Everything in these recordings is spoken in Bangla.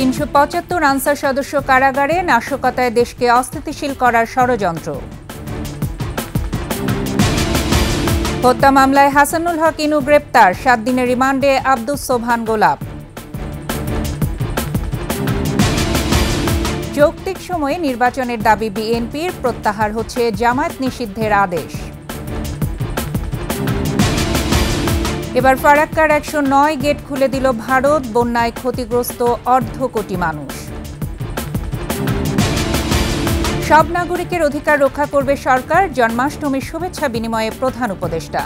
তিনশো পঁচাত্তর আনসার সদস্য কারাগারে নাশকতায় দেশকে অস্থিতিশীল করার ষড়যন্ত্র। হত্যা মামলায় হাসানুল হক ইনু গ্রেপ্তার, সাত দিনের রিমান্ডে আব্দুস সোভান গোলাপ। যৌক্তিক সময়ে নির্বাচনের দাবি বিএনপির, প্রত্যাহার হচ্ছে জামায়াত নিষিদ্ধের আদেশ। এবার ফারাক্কার একশো নয় গেট খুলে দিল ভারত, বন্যায় ক্ষতিগ্রস্ত অর্ধ কোটি মানুষ। সব নাগরিকের অধিকার রক্ষা করবে সরকার, জন্মাষ্টমীর শুভেচ্ছা বিনিময়ে প্রধান উপদেষ্টা।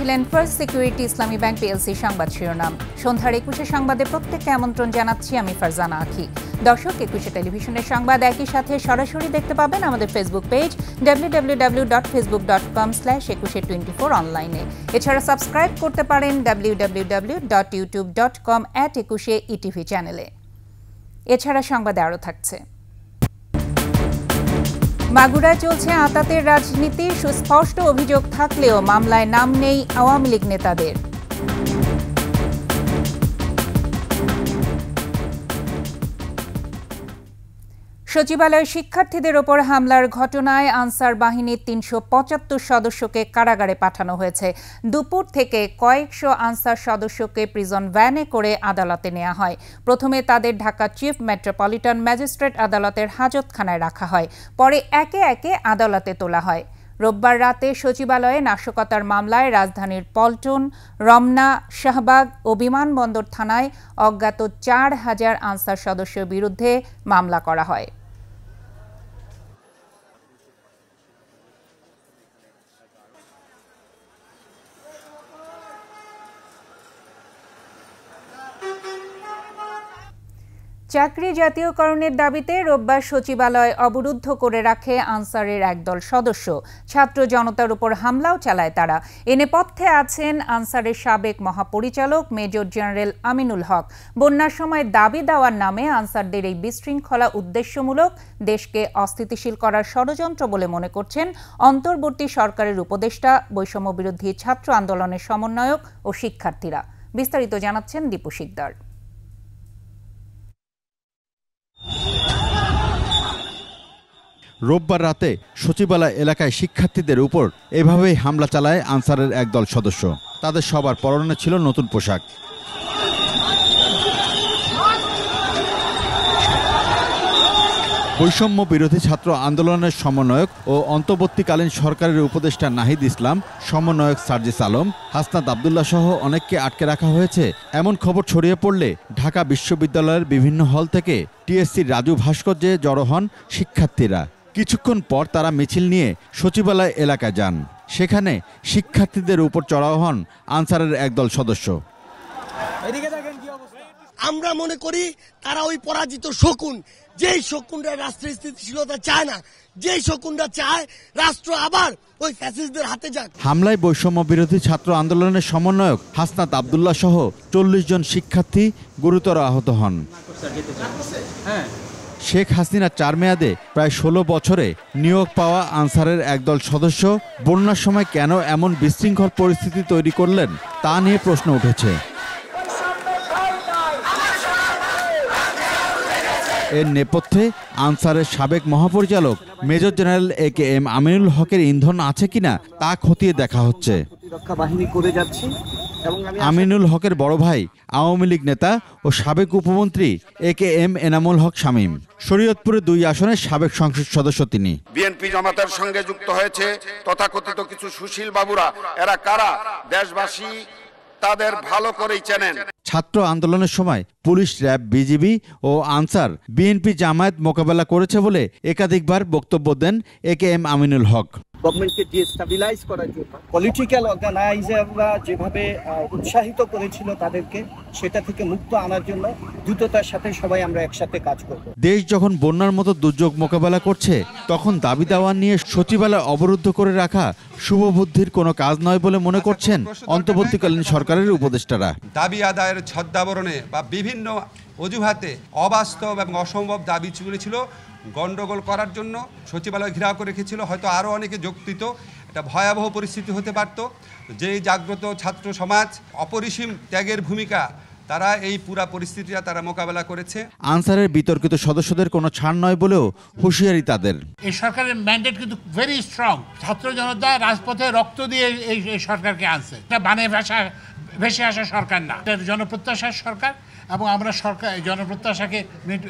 শুনছিলেন First Security Islami Bank PLC সংবাদ শিরোনাম। সন্ধ্যার একুশে সংবাদে প্রত্যেককে আমন্ত্রণ জানাচ্ছি, আমি ফারজানা আখি। দর্শক, একুশে টেলিভিশনের সংবাদ একই সাথে সরাসরি দেখতে পাবেন আমাদের Facebook page W dot Facebook dot com slash Ekushey twenty four অনলাইনে এছাড়া সাবস্ক্রাইব করতে পারেন W dot YouTube dot com at Ekushey ETV চ্যানেলে এছাড়া সংবাদে আরও থাকছে। মাগুরায় চলছে আতাতের রাজনীতি সুস্পষ্ট অভিযোগ থাকলেও মামলায় নাম নেই আওয়ামী লীগ নেতাদের। সচিবালয় শিক্ষার্থীদের ওপর হামলার ঘটনায় আনসার বাহিনীর তিনশো পঁচাত্তর সদস্যকে কারাগারে পাঠানো হয়েছে। দুপুর থেকে কয়েকশো আনসার সদস্যকে প্রিজন ভ্যানে করে আদালতে নেওয়া হয়। প্রথমে তাদের ঢাকা চিফ মেট্রোপলিটন ম্যাজিস্ট্রেট আদালতের হাজতখানায় রাখা হয়। পরে একে একে আদালতে তোলা হয়। রোববার রাতে সচিবালয়ে নাশকতার মামলায় রাজধানীর পল্টন, রমনা, শাহবাগ ও বিমানবন্দর থানায় অজ্ঞাত চার হাজার আনসার সদস্যের বিরুদ্ধে মামলা করা হয়। চাকরি জাতীয়করণের দাবিতে রোববার সচিবালয় অবরুদ্ধ করে রাখে আনসারের একদল সদস্য। ছাত্র জনতার উপর হামলাও চালায় তারা। এ নেপথ্যে আছেন আনসারের সাবেক মহাপরিচালক মেজর জেনারেল আমিনুল হক। বন্যার সময় দাবি দেওয়ার নামে আনসারদের এই বিশৃঙ্খলা উদ্দেশ্যমূলক দেশকে অস্থিতিশীল করার ষড়যন্ত্র বলে মনে করছেন অন্তর্বর্তী সরকারের উপদেষ্টা বৈষম্য বিরোধী ছাত্র আন্দোলনের সমন্বয়ক ও শিক্ষার্থীরা। বিস্তারিত জানাচ্ছেন দীপু শিকদার। রোববার রাতে সচিবালয় এলাকায় শিক্ষার্থীদের উপর এভাবেই হামলা চালায় আনসারের একদল সদস্য। তাদের সবার পরনে ছিল নতুন পোশাক। বৈষম্য বিরোধী ছাত্র আন্দোলনের সমন্বয়ক ও অন্তর্বর্তীকালীন সরকারের উপদেষ্টা নাহিদ ইসলাম, সমন্বয়ক সার্জিস আলম, হাসনাত আবদুল্লাহ সহ অনেককে আটকে রাখা হয়েছে। এমন খবর ছড়িয়ে পড়লে ঢাকা বিশ্ববিদ্যালয়ের বিভিন্ন হল থেকে টিএসসির রাজু ভাস্কর্যে জড়ো হন শিক্ষার্থীরা। কিছুক্ষণ পর তারা মিছিল নিয়ে সচিবালয় এলাকায় যান। সেখানে শিক্ষার্থীদের উপর চড়াও হন আনসারের একদল সদস্য। আমরা মনে করি তারা ওই পরাজিত শকুন। যেই শকুনরা রাষ্ট্রের স্থিতিশীলতা চায় না যেই শকুনরা চায় রাষ্ট্র আবার ওই ফ্যাসিস্টদের হাতে যাক। হামলায় বৈষম্য বিরোধী ছাত্র আন্দোলনের সমন্বয়ক হাসনাত আবদুল্লাহ সহ চল্লিশ জন শিক্ষার্থী গুরুতর আহত হন। শেখ হাসিনা চার মেয়াদে প্রায় ষোলো বছরে নিয়োগ পাওয়া আনসারের একদল সদস্য বন্যার সময় কেন এমন বিশৃঙ্খল পরিস্থিতি তৈরি করলেন তা নিয়ে প্রশ্ন উঠেছে। এর নেপথ্যে আনসারের সাবেক মহাপরিচালক major general A K M Aminul হকের ইন্ধন আছে কিনা তা খতিয়ে দেখা হচ্ছে। প্রতিরক্ষা বাহিনী করে আমিনুল হকের বড় ভাই আওয়ামী লীগ নেতা ও সাবেক উপমন্ত্রী A K M Enamul Haque Shamim. শরীয়তপুরে দুই আসনের সাবেক সংসদ সদস্য তিনি। বিএনপি জামাতের সঙ্গে যুক্ত হয়েছে তথাকথিত কিছু সুশীল বাবুরা। এরা কারা? দেশবাসী তাদের ভালো করেই চেনেন। ছাত্র আন্দোলনের সময় পুলিশ র্যাব বিজিবি ও আনসার বিএনপি জামায়াত মোকাবেলা করেছে বলে একাধিকবার বক্তব্য দেন এ কে এম আমিনুল হক। গভর্নমেন্টকে ডিস্টাবিলাইজ করার জন্য। পলিটিক্যাল অর্গানাইজাররা যেভাবে উৎসাহিত করেছিল তাদেরকে সেটা থেকে মুক্ত আনার জন্য দ্রুততার সাথে সবাই আমরা একসাথে কাজ করব। দেশ যখন বন্যার মতো দুর্যোগ মোকাবেলা করছে তখন দাবি দাওয়া নিয়ে সচিবালয় অবরুদ্ধ করে রাখা শুভবুদ্ধির কোনো কাজ নয় বলে মনে করছেন অন্তর্বর্তীকালীন সরকারের উপদেষ্টারা। দাবি আদায়ের ছদ্মাবরণে বা বিভিন্ন অজুহাতে অবাস্তব এবং অসম্ভব দাবি ছিল গণ্ডগোল করার জন্য সচিবালয় ঘেরাও করে রেখেছিল। হয়তো আরও অনেকে যোগ দিত এটা ভয়াবহ পরিস্থিতি হতে পারত। যেই জাগ্রত ছাত্র সমাজ অপরিসীম ত্যাগের ভূমিকা তারা এই পুরা পরিস্থিতিটা তারা মোকাবেলা করেছে। আনসারের বিতর্কিত সদস্যদের কোনো ছাড় নয় বলেও হুঁশিয়ারি তাদের। এই সরকারের ম্যান্ডেট কিন্তু ভেরি স্ট্রং ছাত্র জনতা রাজপথে রক্ত দিয়ে এই এই সরকারকে আনছে। এটা বানে ভাষা ভেসে আসা সরকার না। এটা জনপ্রত্যাশার সরকার। এবং আমরা সরকার এই জনপ্রত্যাশাকে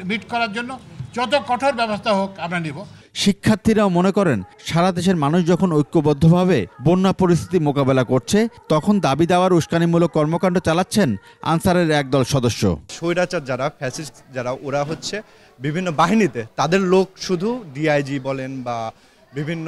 মিট করার জন্য যত কঠোর ব্যবস্থা হোক আমরা নিব। শিক্ষার্থীরাও মনে করেন সারা দেশের মানুষ যখন ঐক্যবদ্ধভাবে বন্যা পরিস্থিতি মোকাবেলা করছে তখন দাবি দেওয়ার উস্কানিমূলক কর্মকাণ্ড চালাচ্ছেন আনসারের একদল সদস্য। স্বৈরাচার যারা ফ্যাসিস্ট যারা ওরা হচ্ছে বিভিন্ন বাহিনীতে তাদের লোক শুধু ডিআইজি বলেন বা বিভিন্ন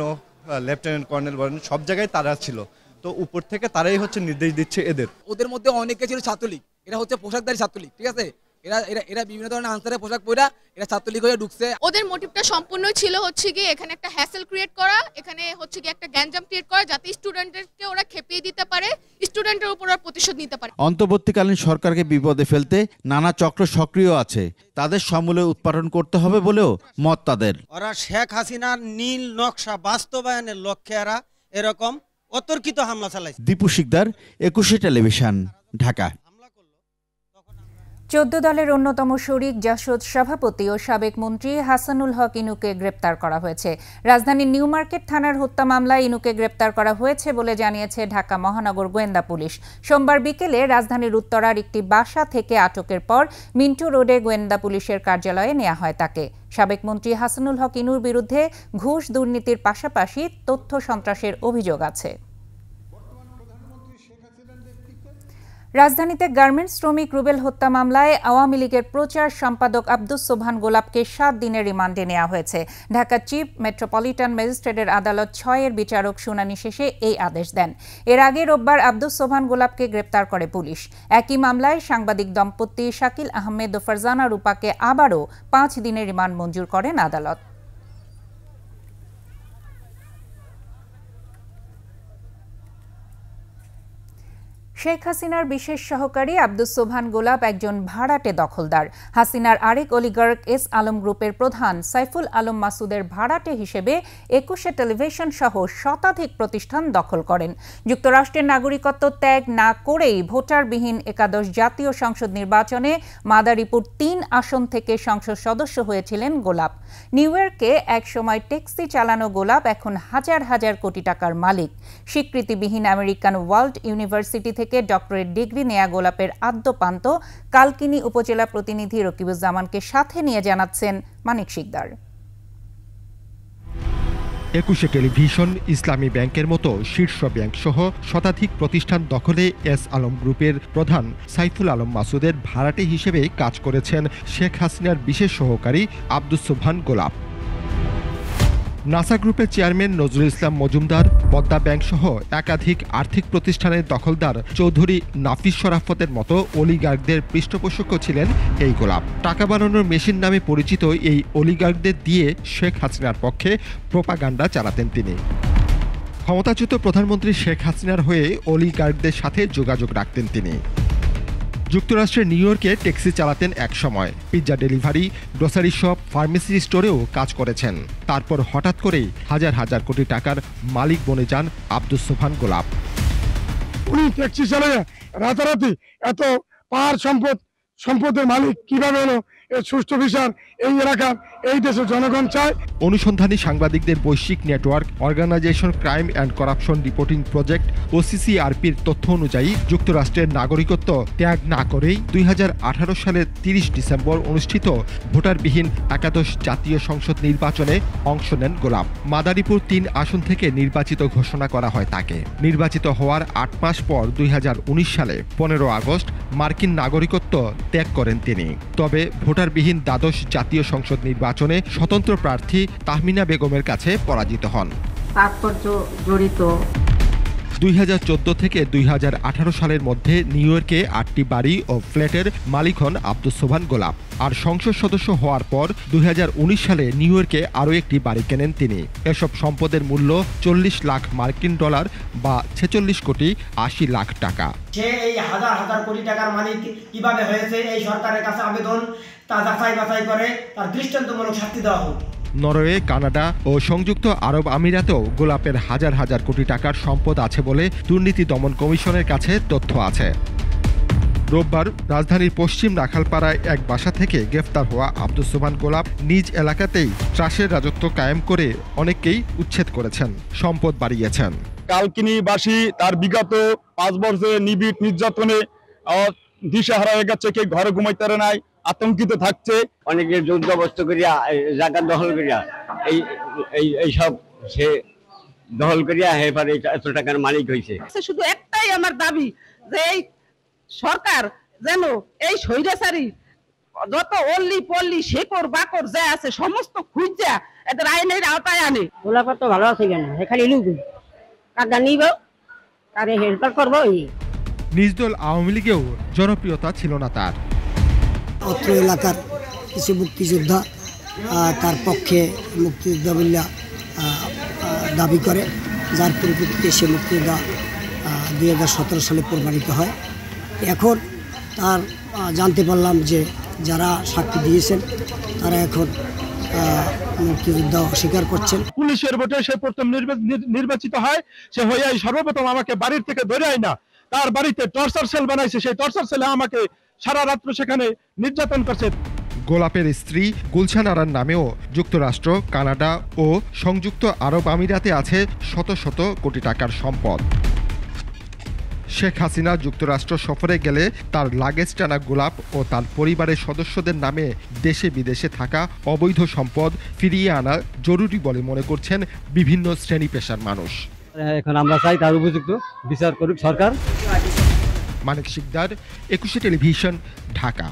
লেফটেন্যান্ট কর্নেল বলেন সব জায়গায় তারা ছিল। তো উপর থেকে তারাই হচ্ছে নির্দেশ দিচ্ছে এদের। ওদের মধ্যে অনেকে ছিল ছাত্রলীগ। এরা হচ্ছে পোশাকদারি ছাত্রলীগ ঠিক আছে? এরা এরা এরা বিভিন্ন ধরনের আনসারের পোশাক পরা এরা ছাত্রলীগ হয়ে ঢুকছে। ওদের মোটিভটা সম্পূর্ণ ছিল হচ্ছে কি এখানে একটা হ্যাসেল ক্রিয়েট করা এখানে হচ্ছে কি একটা গ্যাঞ্জাম ক্রিয়েট করা যাতে স্টুডেন্টদেরকে ওরা খেপিয়ে দিতে পারে স্টুডেন্টের উপর ওরা প্রতিশোধ নিতে পারে। অন্তর্বর্তীকালীন সরকারকে বিপদে ফেলতে নানা চক্র সক্রিয় আছে। তাদের সমূলে উৎপাদন করতে হবে বলেও মত তাদের। ওরা শেখ হাসিনার নীল নকশা বাস্তবায়নের লক্ষ্যে এরা এরকম অতর্কিত হামলা চালাইছে। দীপু শিকদার একুশে টেলিভিশন ঢাকা। চোদ্দ দলের অন্যতম শরিক জাসদ সভাপতি ও সাবেক মন্ত্রী হাসানুল হক ইনুকে গ্রেপ্তার করা হয়েছে। রাজধানীর নিউ মার্কেট থানার হত্যা মামলায় ইনুকে গ্রেপ্তার করা হয়েছে বলে জানিয়েছে ঢাকা মহানগর গোয়েন্দা পুলিশ। সোমবার বিকেলে রাজধানীর উত্তরার একটি বাসা থেকে আটকের পর মিন্টু রোডে গোয়েন্দা পুলিশের কার্যালয়ে নেওয়া হয় তাকে। সাবেক মন্ত্রী হাসানুল হক ইনুর বিরুদ্ধে ঘুষ দুর্নীতির পাশাপাশি তথ্য সন্ত্রাসের অভিযোগ আছে। রাজধানীতে গার্মেন্টস শ্রমিক রুবেল হত্যা মামলায় আওয়ামী লীগের প্রচার সম্পাদক আব্দুস সোবহান গোলাপকে সাত দিনের রিমান্ডে নেওয়া হয়েছে। ঢাকা চিফ মেট্রোপলিটন ম্যাজিস্ট্রেটের আদালত ছয়ের বিচারক শুনানি শেষে এই আদেশ দেন। এর আগে রোববার আব্দুস সোবহান গোলাপকে গ্রেপ্তার করে পুলিশ। একই মামলায় সাংবাদিক দম্পতি শাকিল আহমেদ ও ফারজানা রূপাকে আবারও পাঁচ দিনের রিমান্ড মঞ্জুর করেন আদালত। শেখ হাসিনার বিশেষ সহকারী আব্দুস সোবহান গোলাপ একজন ভাড়াটে দখলদার। হাসিনার আরেক অলিগার্ক এস আলম গ্রুপের প্রধান সাইফুল আলম মাসুদের ভাড়াটে হিসেবে একুশে টেলিভিশন সহ শতাধিক প্রতিষ্ঠান দখল করেন। যুক্তরাষ্ট্রের নাগরিকত্ব ত্যাগ না করেই ভোটারবিহীন একাদশ জাতীয় সংসদ নির্বাচনে মাদারীপুর তিন আসন থেকে সংসদ সদস্য হয়েছিলেন গোলাপ। নিউ ইয়র্কে একসময় ট্যাক্সি চালানো গোলাপ এখন হাজার হাজার কোটি টাকার মালিক। স্বীকৃতিবিহীন আমেরিকান ওয়ার্ল্ড ইউনিভার্সিটি থেকে ডক্টরেট ডিগ্রি নেয়া গোলাপের আদ্যপান্ত কালকিনি উপজেলা প্রতিনিধি রকিবুজ্জামানকে সাথে নিয়ে জানাচ্ছেন মানিক শিকদার। একুশে টেলিভিশন ইসলামী ব্যাংকের মতো শীর্ষ ব্যাংক সহ শতাধিক প্রতিষ্ঠান দখলে এস আলম গ্রুপের প্রধান সাইফুল আলম মাসুদের ভাড়াটে হিসেবে কাজ করেছেন শেখ হাসিনার বিশেষ সহকারী আব্দুস সোবহান গোলাপ। নাসা গ্রুপের চেয়ারম্যান নজরুল ইসলাম মজুমদার, পদ্মা ব্যাংক সহ একাধিক আর্থিক প্রতিষ্ঠানের দখলদার চৌধুরী নাফিস শরাফতের মতো অলিগার্কদের পৃষ্ঠপোষক ছিলেন এই গোলাপ। টাকা বানানোর মেশিন নামে পরিচিত এই অলিগার্কদের দিয়ে শেখ হাসিনার পক্ষে প্রোপাগান্ডা চালাতেন তিনি। ক্ষমতাচ্যুত প্রধানমন্ত্রী শেখ হাসিনার হয়ে অলিগার্কদের সাথে যোগাযোগ রাখতেন তিনি। যুক্তরাষ্ট্রের নিউ ইয়র্কে ট্যাক্সি চালাতেন এক সময়। Pizza delivery, grocery shop, pharmacy স্টোরেও কাজ করেছেন। তারপর হঠাৎ করেই হাজার হাজার কোটি টাকার মালিক বনে যান আব্দুস সোফান গোলাপ। উনি ট্যাক্সি চালিয়ে রাতারাতি এত পাহাড় সম্পদ, সম্পদের মালিক কীভাবে হলো এর সুষ্ঠু বিচার এই এলাকার এই দেশের জনগণ চায় অনুসন্ধানী সাংবাদিকদের বৈশ্বিক network, organisation crime and corruption reporting project ও সিসিআরপির তথ্য অনুযায়ী যুক্তরাষ্ট্রের নাগরিকত্ব ত্যাগ না করেই দুই সালের তিরিশ ডিসেম্বর অনুষ্ঠিত ভোটারবিহীন একাদশ জাতীয় সংসদ নির্বাচনে অংশ নেন গোলাম। মাদারীপুর তিন আসন থেকে নির্বাচিত ঘোষণা করা হয় তাকে। নির্বাচিত হওয়ার আট মাস পর দুই হাজার উনিশ সালে পনেরো আগস্ট মার্কিন নাগরিকত্ব ত্যাগ করেন তিনি। তবে ভোটারবিহীন দ্বাদশ জাতীয় সংসদ নির্বাচনে স্বতন্ত্র প্রার্থী তাহমিনা বেগমের কাছে পরাজিত হন। তাৎপর্য জড়িত। দুই হাজার চোদ্দ থেকে দুই হাজার আঠারো সালের মধ্যে নিউ ইয়র্কে আটটি বাড়ি ও ফ্ল্যাটের মালিক হন আব্দুস সোভান গোলাপ আর সংসদ সদস্য হওয়ার পর দুই হাজার উনিশ সালে নিউ ইয়র্কে আরও একটি বাড়ি কেনেন তিনি। এসব সম্পদের মূল্য চল্লিশ লাখ মার্কিন ডলার বা ছেচল্লিশ কোটি আশি লাখ টাকা। সে এই হাজার হাজার কোটি টাকার মালিক কীভাবে হয়েছে এই সরকারের কাছে আবেদন, তা যাচাই বাছাই করে তার দৃষ্টান্তমূলক শাস্তি দেওয়া হোক। নরওয়ে, কানাডা ও সংযুক্ত আরব আমিরাতেও গোলাপের হাজার হাজার কোটি টাকার সম্পদ আছে বলে দুর্নীতি দমন কমিশনের কাছে তথ্য আছে। রোববার রাজধানীর পশ্চিম রাখালপাড়ায় এক বাসা থেকে গ্রেফতার হওয়া আব্দুস সোবান গোলাপ নিজ এলাকাতেই ত্রাসের রাজত্ব কায়েম করে অনেককেই উচ্ছেদ করেছেন, সম্পদ বাড়িয়েছেন। কালকিনিবাসী তার বিগত পাঁচ বছরের নিবিড় নির্যাতনে দিশাহারা হয়ে গেছে কে ঘরে ঘুমাইতে নাই। আতঙ্কিত থাকছে। অনেকে যুদ্ধ বস্তু করিয়া জায়গা দখল করিয়া এই এই এইসব সে দখল করিয়া হেপারে এত টাকার মালিক হয়েছে শুধু একটাই আমার দাবি যে এই সরকার যেন এই স্বৈরাচারী যত অল্লি পল্লি শেকর বাকর যা আছে সমস্ত খুঁজা এদের আইনের আওতায় আনে। গোলাপার তো ভালো আছে কেন? এখানে লুক কাকা নিব কারে হেল্পার করব নিজ দল আওয়ামী লীগেও জনপ্রিয়তা ছিল না তার। অত্র এলাকার কিছু মুক্তিযোদ্ধা তার পক্ষে মুক্তিযোদ্ধা বলে দাবি করে। যার পরিপ্রেক্ষিতে সে মুক্তিযোদ্ধা দুই হাজার সতেরো সালে প্রমাণিত হয়। এখন তার জানতে পারলাম যে যারা সাক্ষী দিয়েছেন, তারা এখন মুক্তিযোদ্ধা অস্বীকার করছেন। পুলিশের ভোটে সে প্রথম নির্বাচিত হয়। সে হয়ে সর্বপ্রথম আমাকে বাড়ির থেকে ধরে আয় না তার বাড়িতে টর্চার সেল বানাইছে। সেই টর্চার সেলে আমাকে সারা রাত্র সেখানে নির্যাতন করছে। গোলাপের স্ত্রী গুলশান আরার নামেও যুক্তরাষ্ট্র কানাডা ও সংযুক্ত আরব আমিরাতে আছে শত শত কোটি টাকার সম্পদ। শেখ হাসিনা যুক্তরাষ্ট্র সফরে গেলে তার লাগেজ টানা গোলাপ ও তার পরিবারের সদস্যদের নামে দেশে বিদেশে থাকা অবৈধ সম্পদ ফিরিয়ে আনা জরুরি বলে মনে করছেন বিভিন্ন শ্রেণি পেশার মানুষ। এখন আমরা চাই তার উপযুক্ত বিচার করুক সরকার। মানিক শিকদার একুশে টেলিভিশন, ঢাকা।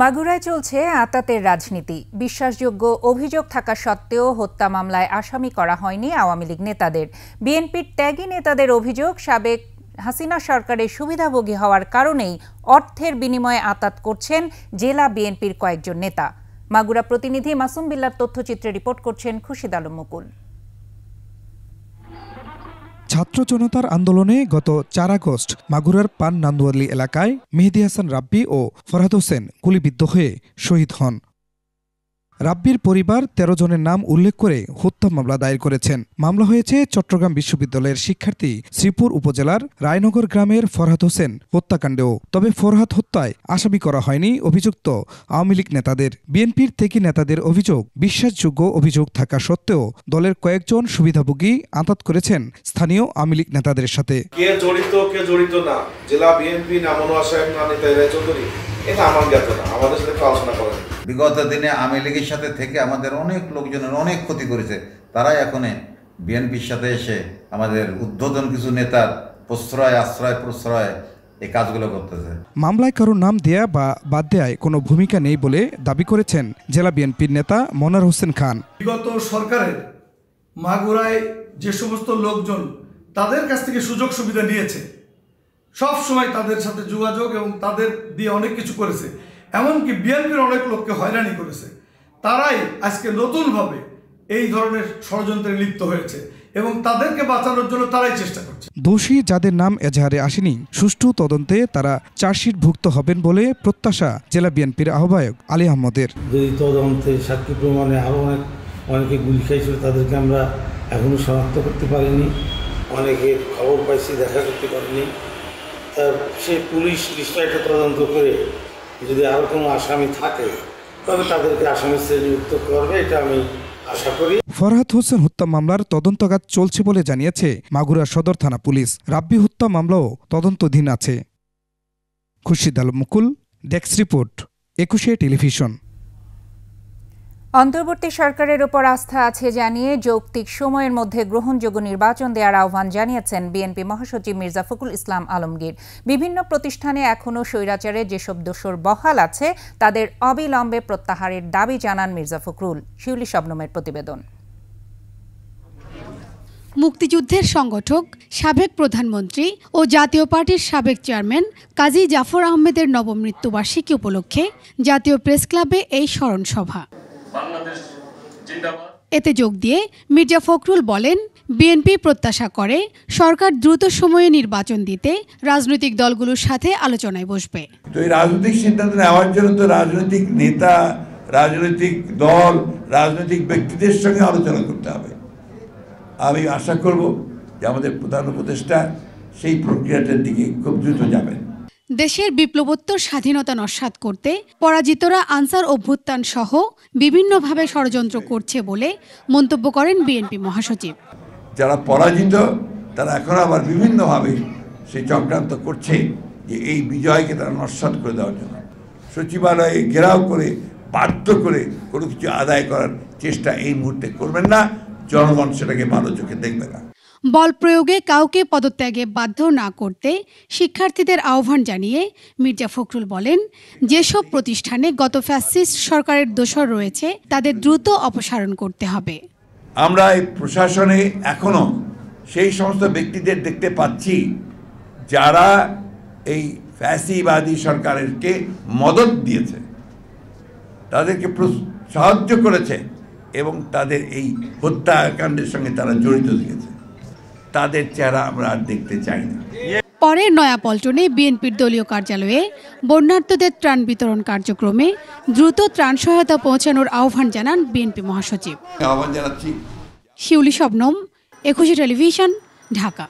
মাগুরায় চলছে আতাতের রাজনীতি। বিশ্বাসযোগ্য অভিযোগ থাকা সত্ত্বেও হত্যা মামলায় আসামি করা হয়নি আওয়ামী লীগ নেতাদের। বিএনপির ত্যাগী নেতাদের অভিযোগ, সাবেক হাসিনা সরকারের সুবিধাভোগী হওয়ার কারণেই অর্থের বিনিময়ে আতাত করছেন জেলা বিএনপির কয়েকজন নেতা। মাগুরা প্রতিনিধি মাসুম বিল্লার তথ্যচিত্রে রিপোর্ট করছেন খুশিদ আলম মুকুল। ছাত্র জনতার আন্দোলনে গত চার আগস্ট মাগুরার পান নান্দুয়ালি এলাকায় মেহেদি হাসান রাব্বি ও ফরহাদ হোসেন গুলিবিদ্ধ হয়ে শহীদ হন। রাব্বির পরিবার তেরো জনের নাম উল্লেখ করে হত্যা মামলা দায়ের করেছেন। মামলা হয়েছে চট্টগ্রাম বিশ্ববিদ্যালয়ের শিক্ষার্থী শ্রীপুর উপজেলার রায়নগর গ্রামের ফরহাদ হোসেন হত্যাকাণ্ডেও। তবে ফরহাদ হত্যায় আসামি করা হয়নি অভিযুক্ত আওয়ামী লীগ নেতাদের। বিএনপির থেকে নেতাদের অভিযোগ, বিশ্বাসযোগ্য অভিযোগ থাকা সত্ত্বেও দলের কয়েকজন সুবিধাভোগী আঁতাত করেছেন স্থানীয় আওয়ামী লীগ নেতাদের সাথে। কে জড়িত কে জড়িত না? জেলা বিএনপি না নেতা এটা আমার জ্ঞাত না আমাদের সাথে আলোচনা করেন। বিগত দিনে আওয়ামী লীগের সাথে থেকে আমাদের অনেক লোকজনের অনেক ক্ষতি করেছে। তারাই এখন বিএনপির সাথে এসে আমাদের উদ্বোধন কিছু নেতার প্রশ্রয় আশ্রয় প্রশ্রয় এই কাজগুলো করতেছে। মামলায় কারও নাম দেয়া বা বাদ দেয়ায় কোনো ভূমিকা নেই বলে দাবি করেছেন জেলা বিএনপির নেতা মনার হোসেন খান। বিগত সরকারের মাগুরায় যে সমস্ত লোকজন তাদের কাছ থেকে সুযোগ সুবিধা নিয়েছে সব সময় তাদের সাথে যোগাযোগ এবং তাদের দিয়ে অনেক কিছু করেছে। এমনকি বিএনপির অনেক লোককে হয়রানি করেছে। তারাই আজকে নতুনভাবে এই ধরনের ষড়যন্ত্রে লিপ্ত হয়েছে এবং তাদেরকে বাঁচানোর জন্য তারাই চেষ্টা করছে। দোষী যাদের নাম এজাহারে আসেনি সুষ্ঠু তদন্তে তারা চার্জশিটভুক্ত হবেন বলে প্রত্যাশা জেলা বিএনপির আহ্বায়ক আলী আহমদের। যদি তদন্তে সাক্ষী প্রমাণে আরও অনেক অনেকে গুলি খাইছিল তাদেরকে আমরা এখনও শনাক্ত করতে পারিনি। অনেকে খবর পাইছি দেখা করতে পারিনি। সে পুলিশ বিষয়টা তদন্ত করে যদি আরও কোনো আসামি থাকে, তবে তাদেরকে আসামি শ্রেণীভুক্ত করবে, এটা আমি আশা করি। ফরহাদ হোসেন হত্যা মামলার তদন্ত কাজ চলছে বলে জানিয়েছে মাগুরা সদর থানা পুলিশ। রাব্বি হত্যা মামলাও তদন্তধীন আছে। Khurshid Alam Mukul, desk report, Ekushey television. অন্তর্বর্তী সরকারের ওপর আস্থা আছে জানিয়ে যৌক্তিক সময়ের মধ্যে গ্রহণযোগ্য নির্বাচন দেওয়ার আহ্বান জানিয়েছেন বিএনপি মহাসচিব মির্জা ফখরুল ইসলাম আলমগীর। বিভিন্ন প্রতিষ্ঠানে এখনও স্বৈরাচারে যেসব দোষর বহাল আছে, তাদের অবিলম্বে প্রত্যাহারের দাবি জানান মির্জা ফখরুল। শিউলি শবনমের প্রতিবেদন। মুক্তিযুদ্ধের সংগঠক, সাবেক প্রধানমন্ত্রী ও জাতীয় পার্টির সাবেক চেয়ারম্যান কাজী জাফর আহমেদের নবম মৃত্যুবার্ষিকী উপলক্ষে জাতীয় প্রেস ক্লাবে এই এতে যোগ দিয়ে মির্জা ফখরুল বলেন বিএনপি প্রত্যাশা করে সরকার দ্রুত সময়ে নির্বাচন দিতে রাজনৈতিক দলগুলোর সাথে আলোচনায় বসবে। তো এই রাজনৈতিক সিদ্ধান্ত নেওয়ার জন্য তো রাজনৈতিক নেতা রাজনৈতিক দল রাজনৈতিক ব্যক্তিদের সঙ্গে আলোচনা করতে হবে। আমি আশা করব যে আমাদের প্রধান উপদেষ্টা সেই প্রক্রিয়াটার দিকে খুব দ্রুত যাবেন। দেশের বিপ্লবোত্তর স্বাধীনতা নস্বাত করতে পরাজিতরা আনসার অভ্যুত্থান সহ বিভিন্নভাবে ষড়যন্ত্র করছে বলে মন্তব্য করেন বিএনপি মহাসচিব। যারা পরাজিত, তারা এখন আবার বিভিন্নভাবে সেই চক্রান্ত করছে যে এই বিজয়কে তারা নস্বাত করে দেওয়ার জন্য। সচিবালয়ে ঘেরাও করে, বাধ্য করে কোনো কিছু আদায় করার চেষ্টা এই মুহূর্তে করবেন না। জনগণ সেটাকে ভালো চোখে দেখবে না। বল প্রয়োগে কাউকে পদত্যাগে বাধ্য না করতে শিক্ষার্থীদের আহ্বান জানিয়ে মির্জা ফখরুল বলেন, যেসব প্রতিষ্ঠানে গত ফ্যাসিস্ট সরকারের দোষর রয়েছে, তাদের দ্রুত অপসারণ করতে হবে। আমরা এই প্রশাসনে এখনও সেই সমস্ত ব্যক্তিদের দেখতে পাচ্ছি যারা এই ফ্যাসিবাদী সরকারেরকে মদত দিয়েছে। তাদেরকে সাহায্য করেছে এবং তাদের এই হত্যাকাণ্ডের সঙ্গে তারা জড়িত দিয়েছে তাদের চেহারা আমরা আর দেখতে চাই না। পরে নয়াপল্টনে বিএনপির দলীয় কার্যালয়ে বন্যার্থদের ত্রাণ বিতরণ কার্যক্রমে দ্রুত ত্রাণ সহায়তা পৌঁছানোর আহ্বান জানান বিএনপি মহাসচিব। আহ্বান জানাচ্ছি। শিউলি শবনম একুশে টেলিভিশন ঢাকা।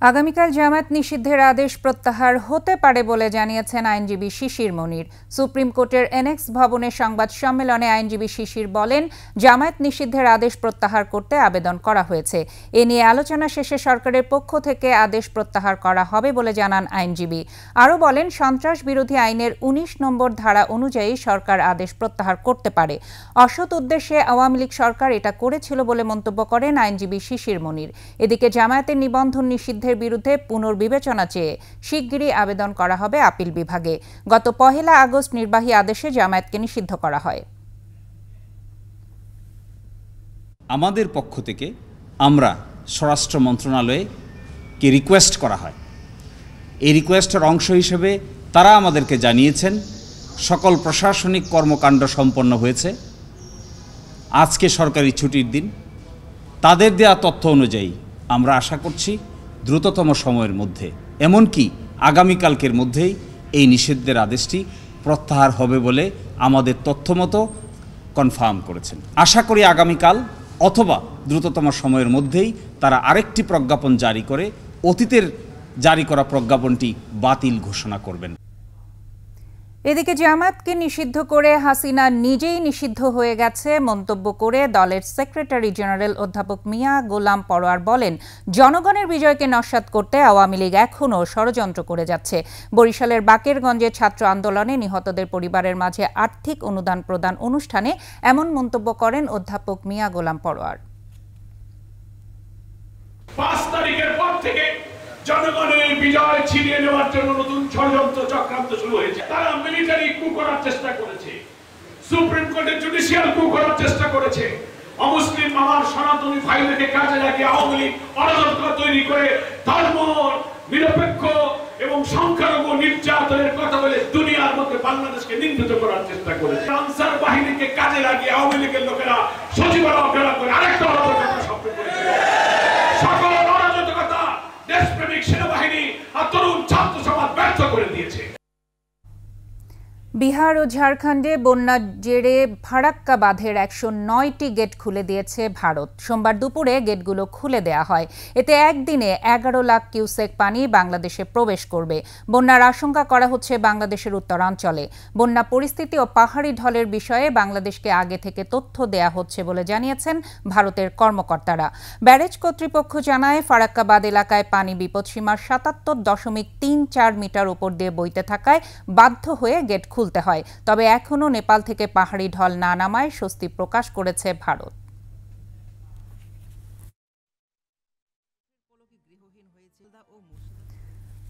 আগামীকাল জামায়াত নিষিদ্ধের আদেশ প্রত্যাহার হতে পারে বলে জানিয়েছেন আইনজীবী শিশির মনির। সুপ্রিম কোর্টের এনএক্স ভবনের সংবাদ সম্মেলনে আইনজীবী শিশির বলেন, জামায়াত নিষিদ্ধের আদেশ প্রত্যাহার করতে আবেদন করা হয়েছে। এ নিয়ে আলোচনা শেষে সরকারের পক্ষ থেকে আদেশ প্রত্যাহার করা হবে বলে জানান আইনজীবী। আরও বলেন, সন্ত্রাস বিরোধী আইনের ১৯ নম্বর ধারা অনুযায়ী সরকার আদেশ প্রত্যাহার করতে পারে। অসৎ উদ্দেশ্যে আওয়ামী লীগ সরকার এটা করেছিল বলে মন্তব্য করেন আইনজীবী শিশির মনির। এদিকে জামায়াতের নিবন্ধন নিষিদ্ধ নিষিদ্ধের বিরুদ্ধে পুনর্বিবেচনা চেয়ে শিগগিরই আবেদন করা হবে আপিল বিভাগে। গত পহেলা আগস্ট নির্বাহী আদেশে জামায়াতকে নিষিদ্ধ করা হয়। আমাদের পক্ষ থেকে আমরা স্বরাষ্ট্র মন্ত্রণালয়েকে রিকোয়েস্ট করা হয়। এই রিকোয়েস্টের অংশ হিসেবে তারা আমাদেরকে জানিয়েছেন, সকল প্রশাসনিক কর্মকাণ্ড সম্পন্ন হয়েছে। আজকে সরকারি ছুটির দিন। তাদের দেয়া তথ্য অনুযায়ী আমরা আশা করছি দ্রুততম সময়ের মধ্যে, এমনকি আগামীকালকের মধ্যেই এই নিষিদ্ধের আদেশটি প্রত্যাহার হবে বলে আমাদের তথ্যমতো কনফার্ম করেছেন। আশা করি আগামীকাল অথবা দ্রুততম সময়ের মধ্যেই তারা আরেকটি প্রজ্ঞাপন জারি করে, অতীতের জারি করা প্রজ্ঞাপনটি বাতিল ঘোষণা করবেন। এদিকে জামাতকে নিষিদ্ধ করে হাসিনা নিজেই নিষিদ্ধ হয়ে গেছে মন্তব্য করে দলের সেক্রেটারি জেনারেল অধ্যাপক মিয়া গোলাম পরোয়ার বলেন, জনগণের বিজয়কে নস্বাত করতে আওয়ামী লীগ এখনও ষড়যন্ত্র করে যাচ্ছে। বরিশালের বাকেরগঞ্জে ছাত্র আন্দোলনে নিহতদের পরিবারের মাঝে আর্থিক অনুদান প্রদান অনুষ্ঠানে এমন মন্তব্য করেন অধ্যাপক মিয়া গোলাম পরোয়ার। পাঁচ তারিখের পর থেকে জনগণের বিজয় ছিনিয়ে নেওয়ার জন্য নতুন ষড়যন্ত্র চক্রান্ত শুরু হয়েছে। তারা মিলিটারি কু করার চেষ্টা করেছে। সুপ্রিম কোর্টের জুডিশিয়াল কু করার চেষ্টা করেছে। অমুসলিম সনাতনী কাজে লাগিয়ে আওয়ামী লীগ অরাজকতা তৈরি করে ধর্ম, নিরপেক্ষ এবং সংখ্যালঘু নির্যাতনের কথা বলে দুনিয়ার মধ্যে বাংলাদেশকে নিন্দিত করার চেষ্টা করেছে। আনসার বাহিনীকে কাজে লাগিয়ে আওয়ামী লীগের লোকেরা সচিবালয় করে আরেকটা স্বপ্ন করেছে সকল অরাজকতা দেশপ্রেমিক সেনাবাহিনী আর তরুণ ছাত্র সমাজ ব্যর্থ করে দিয়েছে বিহার ও ঝাড়খণ্ডে বন্যার জেরে ফারাক্কা বাঁধের একশো নয়টি গেট খুলে দিয়েছে ভারত। সোমবার দুপুরে গেটগুলো খুলে দেয়া হয়। এতে একদিনে এগারো লাখ কিউসেক পানি বাংলাদেশে প্রবেশ করবে। বন্যার আশঙ্কা করা হচ্ছে বাংলাদেশের উত্তরাঞ্চলে। বন্যা পরিস্থিতি ও পাহাড়ি ঢলের বিষয়ে বাংলাদেশকে আগে থেকে তথ্য দেয়া হচ্ছে বলে জানিয়েছেন ভারতের কর্মকর্তারা। ব্যারেজ কর্তৃপক্ষ জানায়, ফারাক্কা বাঁধ এলাকায় পানি বিপদসীমার সাতাত্তর দশমিক তিন চার মিটার উপর দিয়ে বইতে থাকায় বাধ্য হয়ে গেট খুলতে হয়। তবে এখনও নেপাল থেকে পাহাড়ি ঢল না নামায় স্বস্তি প্রকাশ করেছে ভারত।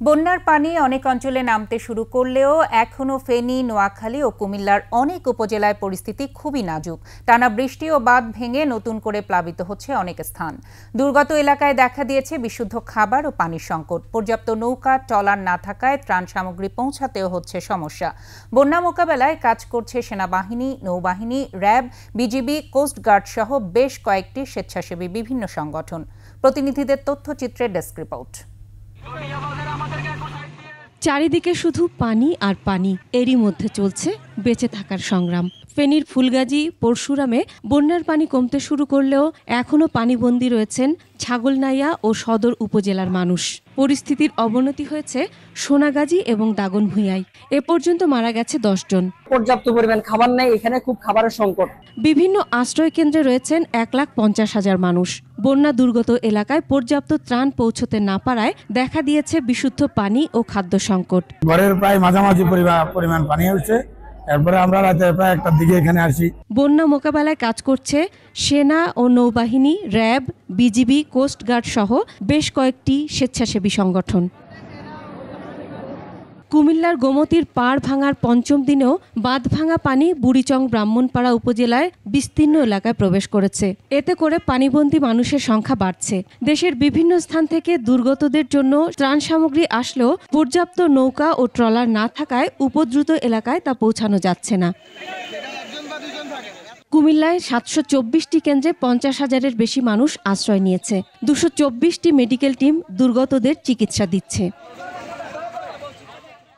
বন্যার পানি অনেক অঞ্চলে নামতে শুরু করলেও এখনও ফেনী, নোয়াখালী ও কুমিল্লার অনেক উপজেলায় পরিস্থিতি খুবই নাজুক। টানা বৃষ্টি ও বাঁধ ভেঙে নতুন করে প্লাবিত হচ্ছে অনেক স্থান। দুর্গত এলাকায় দেখা দিয়েছে বিশুদ্ধ খাবার ও পানির সংকট। পর্যাপ্ত নৌকা, ট্রলার না থাকায় ত্রাণ সামগ্রী পৌঁছাতেও হচ্ছে সমস্যা। বন্যা মোকাবেলায় কাজ করছে সেনাবাহিনী, নৌবাহিনী, র্যাব, বিজিবি কোস্টগার্ড সহ বেশ কয়েকটি স্বেচ্ছাসেবী বিভিন্ন সংগঠন। প্রতিনিধিদের তথ্যচিত্রের ডেস্ক রিপোর্ট। চারিদিকে শুধু পানি আর পানি এরই মধ্যে চলছে বেঁচে থাকার সংগ্রাম। ফেনীর ফুলগাজী পরশুরামে বন্যার পানি কমতে শুরু করলেও এখনও পানিবন্দী রয়েছেন ছাগলনাইয়া ও সদর উপজেলার মানুষ। পরিস্থিতির অবনতি হয়েছে সোনাগাজী এবং দাগনভূঞায়। এ পর্যন্ত মারা গেছে দশজন পর্যাপ্ত পরিমাণ খাবার নেই এখানে খুব খাবারের সংকট। বিভিন্ন আশ্রয় কেন্দ্রে রয়েছেন এক লাখ পঞ্চাশ হাজার মানুষ। বন্যা দুর্গত এলাকায় পর্যাপ্ত ত্রাণ পৌঁছতে না পারায় দেখা দিয়েছে বিশুদ্ধ পানি ও খাদ্য সংকট। ঘরের প্রায় মাঝামাঝি পরিমাণ পানি হচ্ছে এরপরে আমরা রাতে প্রায় একটার দিকে এখানে আসি। বন্যা মোকাবেলায় কাজ করছে সেনা ও নৌবাহিনী, র্যাব, বিজিবি কোস্টগার্ড সহ বেশ কয়েকটি স্বেচ্ছাসেবী সংগঠন। কুমিল্লার গোমতীর পাড় ভাঙার পঞ্চম দিনেও বাঁধ ভাঙা পানি বুড়িচং ব্রাহ্মণপাড়া উপজেলায় বিস্তীর্ণ এলাকায় প্রবেশ করেছে। এতে করে পানিবন্দী মানুষের সংখ্যা বাড়ছে। দেশের বিভিন্ন স্থান থেকে দুর্গতদের জন্য ত্রাণ সামগ্রী আসলেও পর্যাপ্ত নৌকা ও ট্রলার না থাকায় উপদ্রুত এলাকায় তা পৌঁছানো যাচ্ছে না। কুমিল্লায় সাতশো চব্বিশটি কেন্দ্রে পঞ্চাশ হাজারের বেশি মানুষ আশ্রয় নিয়েছে। দুশো চব্বিশটি মেডিকেল টিম দুর্গতদের চিকিৎসা দিচ্ছে।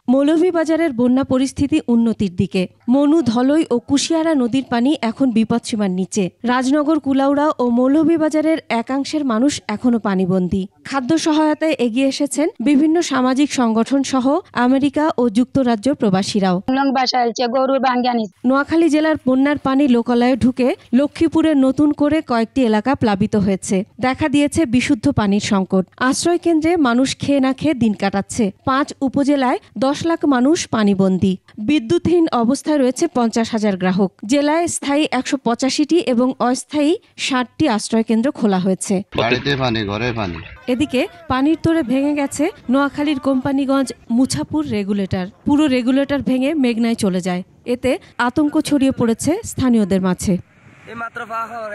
মৌলভীবাজারের বন্যা পরিস্থিতি উন্নতির দিকে। মনু ধলই ও কুশিয়ারা নদীর পানি এখন বিপদসীমার নিচে। রাজনগর কুলাউড়া ও মৌলভীবাজারের একাংশের মানুষ এখনও পানিবন্দী। খাদ্য সহায়তায় এগিয়ে এসেছেন বিভিন্ন সামাজিক সংগঠন সহ আমেরিকা ও যুক্তরাজ্য প্রবাসীরাও। নোয়াখালী জেলার বন্যার পানি লোকালয়ে ঢুকে লক্ষ্মীপুরের নতুন করে কয়েকটি এলাকা প্লাবিত হয়েছে। দেখা দিয়েছে বিশুদ্ধ পানির সংকট। আশ্রয় কেন্দ্রে মানুষ খেয়ে না খেয়ে দিন কাটাচ্ছে। পাঁচ উপজেলায় দশ লাখ মানুষ পানিবন্দী। বিদ্যুৎহীন অবস্থায় রয়েছে পঞ্চাশ হাজার গ্রাহক জেলায় স্থায়ী একশো পঁচাশিটি এবং অস্থায়ী ষাটটি আশ্রয়কেন্দ্র খোলা হয়েছে এদিকে পানির তোরে ভেঙে গেছে নোয়াখালীর কোম্পানিগঞ্জ মুছাপুর রেগুলেটর পুরো রেগুলেটর ভেঙে মেঘনায় চলে যায় এতে আতঙ্ক ছড়িয়ে পড়েছে স্থানীয়দের মাঝে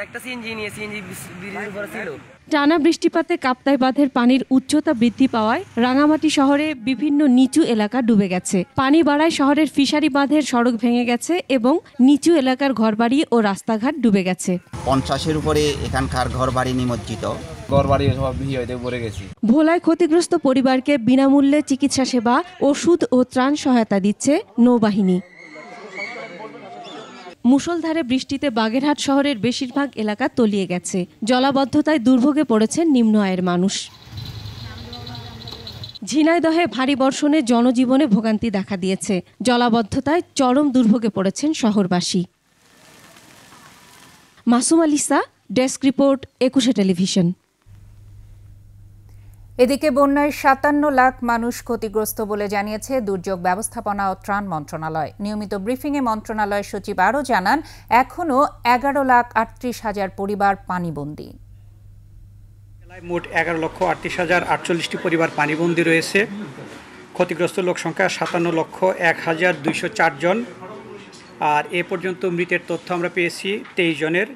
একটা সিএনজি নিয়ে সিএনজি ব্রিজের উপরে ছিল টানা বৃষ্টিপাতে কাপ্তাই বাঁধের পানির উচ্চতা বৃদ্ধি পাওয়ায় রাঙামাটি শহরে বিভিন্ন নিচু এলাকা ডুবে গেছে। পানি বাড়ায় শহরের ফিশারি বাঁধের সড়ক ভেঙে গেছে এবং নিচু এলাকার ঘরবাড়ি ও রাস্তাঘাট ডুবে গেছে। পঞ্চাশের উপরে এখানকার ঘরবাড়ি নিমজ্জিত। ঘরবাড়ি সব হইতে পড়ে গেছি। ভোলায় ক্ষতিগ্রস্ত পরিবারকে বিনামূল্যে চিকিৎসা সেবা ওষুধ ও ত্রাণ সহায়তা দিচ্ছে নৌবাহিনী। মুষলধারে বৃষ্টিতে বাগেরহাট শহরের বেশিরভাগ এলাকা তলিয়ে গেছে। জলাবদ্ধতায় দুর্ভোগে পড়েছেন নিম্ন আয়ের মানুষ। ঝিনাইদহে ভারী বর্ষণে জনজীবনে ভোগান্তি দেখা দিয়েছে। জলাবদ্ধতায় চরম দুর্ভোগে পড়েছেন শহরবাসী। Masum Alisa desk report, Ekushey television. এদিকে বন্যায় সাতান্ন লাখ মানুষ ক্ষতিগ্রস্ত বলে জানিয়েছে দুর্যোগ ব্যবস্থাপনা ও ত্রাণ মন্ত্রণালয়। নিয়মিত ব্রিফিংয়ে মন্ত্রণালয় সচিব আরও জানান, এখনও এগারো লাখ আটত্রিশ হাজার পরিবার পানিবন্দী। মোট এগারো লক্ষ আটত্রিশ হাজার আটচল্লিশটি পরিবার পানিবন্দী রয়েছে। ক্ষতিগ্রস্ত লোক সংখ্যা সাতান্ন লক্ষ এক হাজার দুইশো জন। আর এ পর্যন্ত মৃতের তথ্য আমরা পেয়েছি তেইশ জনের।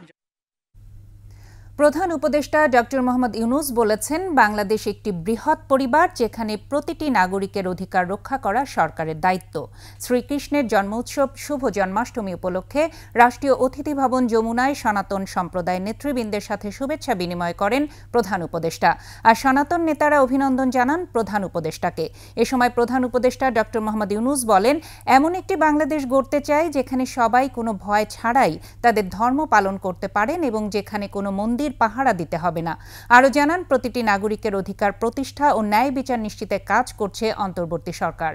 প্রধান উপদেষ্টা ডক্টর মোহাম্মদ ইউনুস বলেছেন, বাংলাদেশ একটি বৃহৎ পরিবার যেখানে প্রতিটি নাগরিকের অধিকার রক্ষা করা সরকারের দায়িত্ব। শ্রীকৃষ্ণের জন্ম উৎসব শুভ জন্মাষ্টমী উপলক্ষে রাষ্ট্রীয় অতিথি ভবন যমুনায় সনাতন সম্প্রদায় নেতৃবৃন্দের সাথে শুভেচ্ছা বিনিময় করেন প্রধান উপদেষ্টা। আর সনাতন নেতারা অভিনন্দন জানান প্রধান উপদেষ্টাকে। এ সময় প্রধান উপদেষ্টা ডক্টর মোহাম্মদ ইউনুস বলেন, এমন একটি বাংলাদেশ গড়তে চাই যেখানে সবাই কোনো ভয় ছাড়াই তাদের ধর্ম পালন করতে পারেন এবং যেখানে কোনো মন্দির নদীর পাহারা দিতে হবে না। আরও জানান, প্রতিটি নাগরিকের অধিকার, প্রতিষ্ঠা ও ন্যায় বিচার নিশ্চিতে কাজ করছে অন্তর্বর্তী সরকার।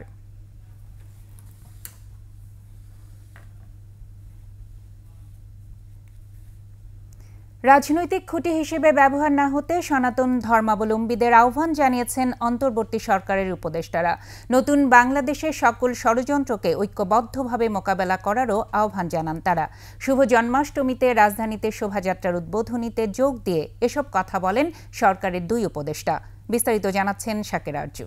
রাজনৈতিক খুঁটি হিসেবে ব্যবহার না হতে সনাতন ধর্মাবলম্বীদের আহ্বান জানিয়েছেন অন্তর্বর্তী সরকারের উপদেষ্টারা। নতুন বাংলাদেশের সকল ষড়যন্ত্রকে ঐক্যবদ্ধভাবে মোকাবেলা করারও আহ্বান জানান তারা। শুভ জন্মাষ্টমীতে রাজধানীতে শোভাযাত্রার উদ্বোধনীতে যোগ দিয়ে এসব কথা বলেন সরকারের দুই উপদেষ্টা। বিস্তারিত জানাচ্ছেন শাকের আরজু।